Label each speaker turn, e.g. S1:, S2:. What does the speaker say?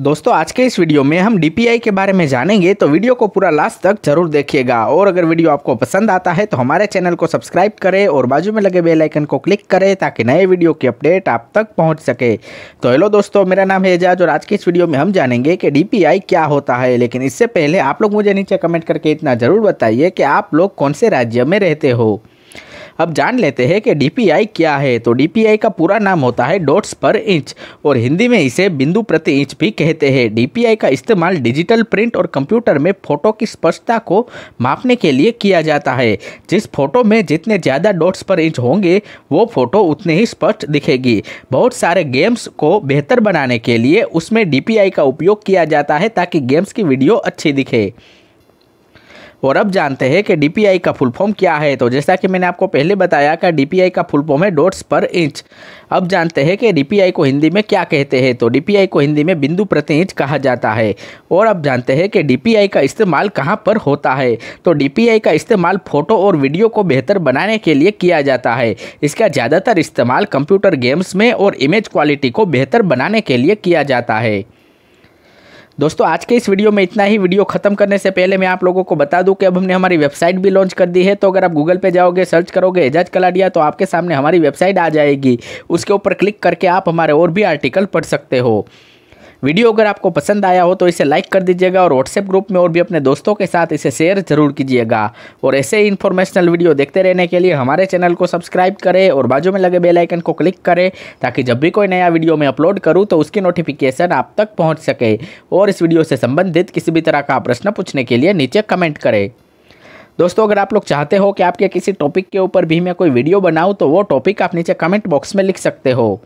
S1: दोस्तों, आज के इस वीडियो में हम DPI के बारे में जानेंगे तो वीडियो को पूरा लास्ट तक ज़रूर देखिएगा। और अगर वीडियो आपको पसंद आता है तो हमारे चैनल को सब्सक्राइब करें और बाजू में लगे बेल आइकन को क्लिक करें ताकि नए वीडियो की अपडेट आप तक पहुँच सके। तो हेलो दोस्तों, मेरा नाम है एजाज और आज की इस वीडियो में हम जानेंगे कि डीपीआई क्या होता है। लेकिन इससे पहले आप लोग मुझे नीचे कमेंट करके इतना ज़रूर बताइए कि आप लोग कौन से राज्य में रहते हो। अब जान लेते हैं कि डीपीआई क्या है। तो डीपीआई का पूरा नाम होता है डॉट्स पर इंच और हिंदी में इसे बिंदु प्रति इंच भी कहते हैं। डीपीआई का इस्तेमाल डिजिटल प्रिंट और कंप्यूटर में फ़ोटो की स्पष्टता को मापने के लिए किया जाता है। जिस फ़ोटो में जितने ज़्यादा डॉट्स पर इंच होंगे, वो फ़ोटो उतने ही स्पष्ट दिखेगी। बहुत सारे गेम्स को बेहतर बनाने के लिए उसमें डीपीआई का उपयोग किया जाता है ताकि गेम्स की वीडियो अच्छी दिखे। और अब जानते हैं कि डीपीआई का फुल फॉर्म क्या है। तो जैसा कि मैंने आपको पहले बताया कि डीपीआई का फुल फॉर्म है डॉट्स पर इंच अब जानते हैं कि डीपीआई को हिंदी में क्या कहते हैं। तो डीपीआई को हिंदी में बिंदु प्रति इंच कहा जाता है। और अब जानते हैं कि डीपीआई का इस्तेमाल कहाँ पर होता है। तो डीपीआई का इस्तेमाल फ़ोटो और वीडियो को बेहतर बनाने के लिए किया जाता है। इसका ज़्यादातर इस्तेमाल कंप्यूटर गेम्स में और इमेज क्वालिटी को बेहतर बनाने के लिए किया जाता है। दोस्तों, आज के इस वीडियो में इतना ही। वीडियो खत्म करने से पहले मैं आप लोगों को बता दूँ कि अब हमने हमारी वेबसाइट भी लॉन्च कर दी है। तो अगर आप गूगल पे जाओगे, सर्च करोगे, एजाज कलाडिया तो आपके सामने हमारी वेबसाइट आ जाएगी। उसके ऊपर क्लिक करके आप हमारे और भी आर्टिकल पढ़ सकते हो। वीडियो अगर आपको पसंद आया हो तो इसे लाइक कर दीजिएगा और व्हाट्सएप ग्रुप में और भी अपने दोस्तों के साथ इसे शेयर ज़रूर कीजिएगा। और ऐसे ही इन्फॉर्मेशनल वीडियो देखते रहने के लिए हमारे चैनल को सब्सक्राइब करें और बाजू में लगे बेल आइकन को क्लिक करें ताकि जब भी कोई नया वीडियो मैं अपलोड करूँ तो उसकी नोटिफिकेशन आप तक पहुँच सके। और इस वीडियो से संबंधित किसी भी तरह का प्रश्न पूछने के लिए नीचे कमेंट करें। दोस्तों, अगर आप लोग चाहते हो कि आपके किसी टॉपिक के ऊपर भी मैं कोई वीडियो बनाऊँ तो वो टॉपिक आप नीचे कमेंट बॉक्स में लिख सकते हो।